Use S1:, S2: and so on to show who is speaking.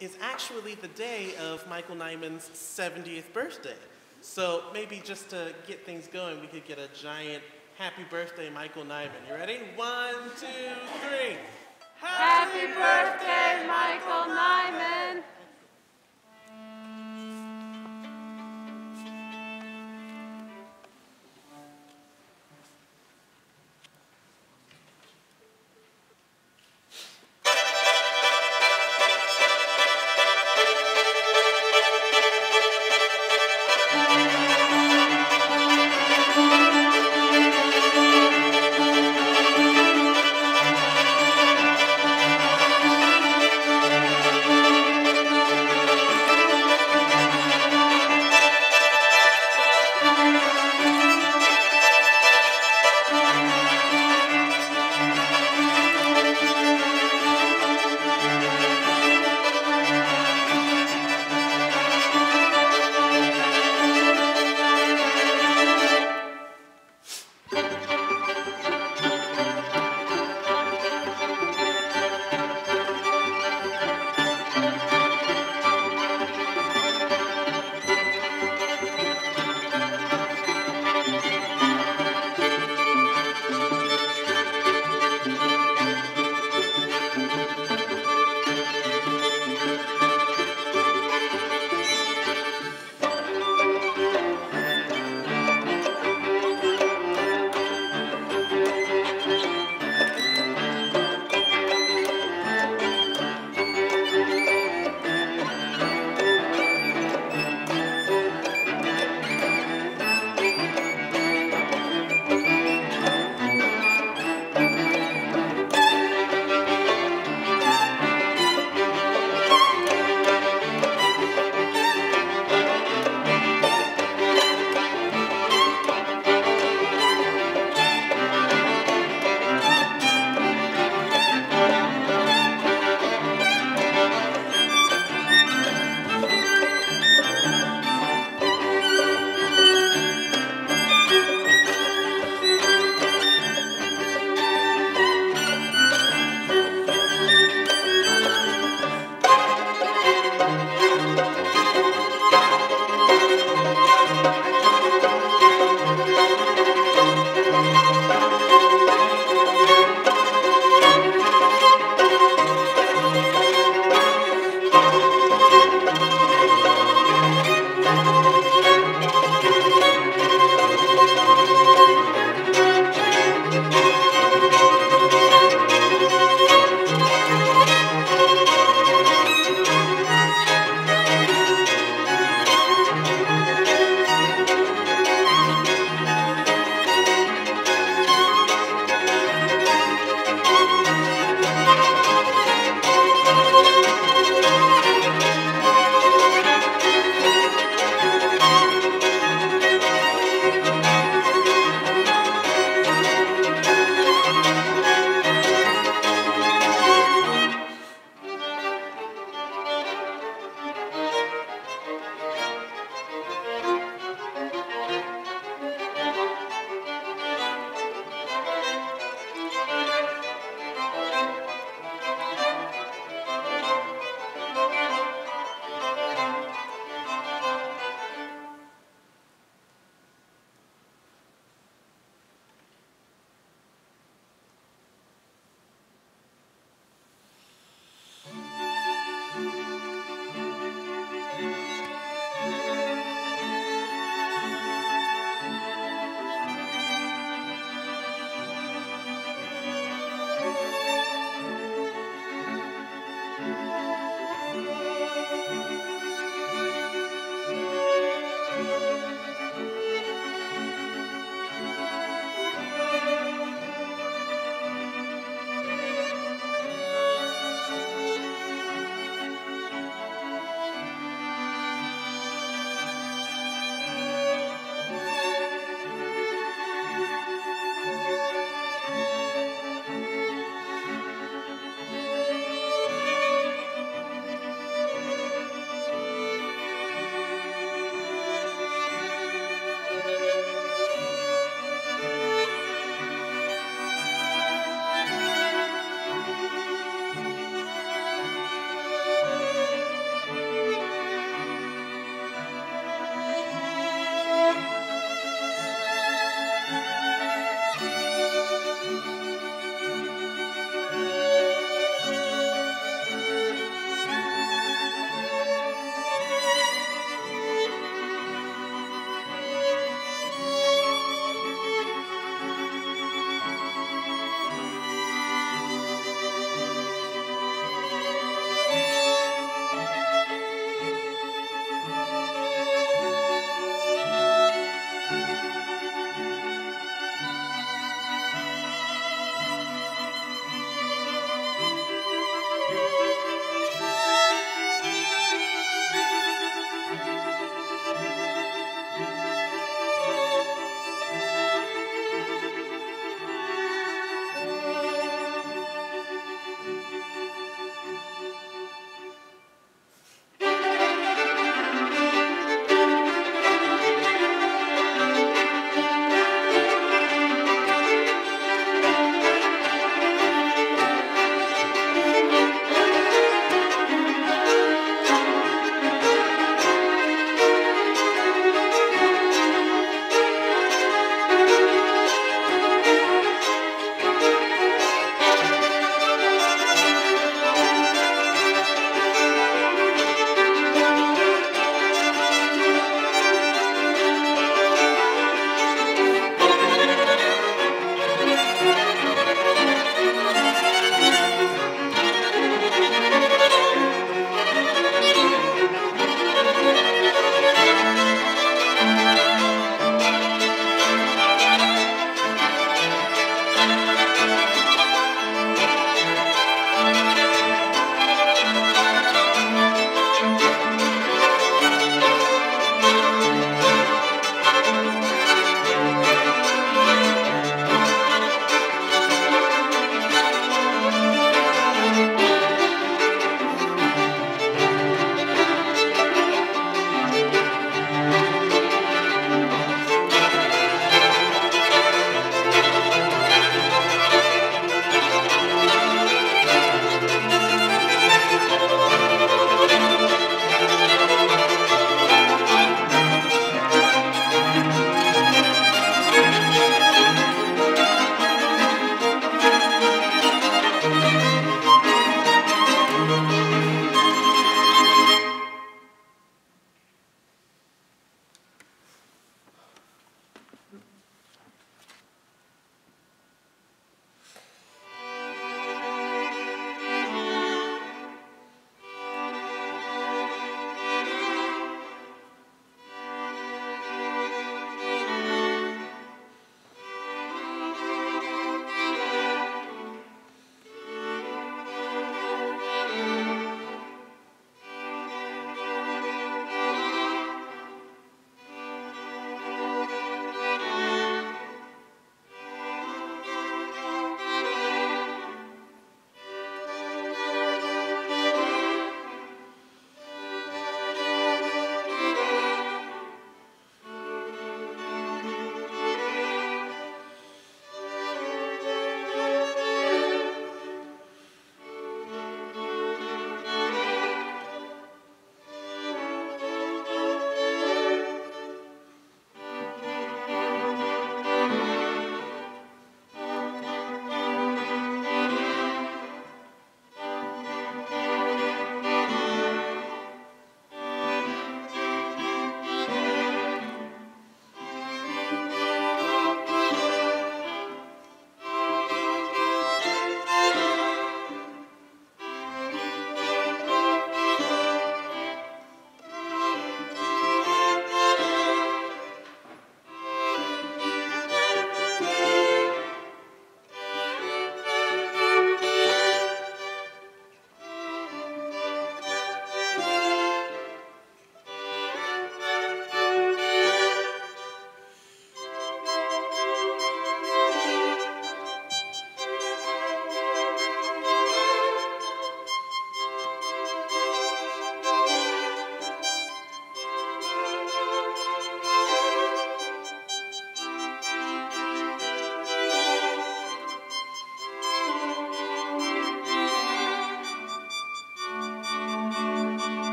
S1: is actually the day of Michael Nyman's 70th birthday. So maybe just to get things going, we could get a giant happy birthday, Michael Nyman. You ready? One, two, three. Happy, happy birthday, Michael Nyman. Nyman.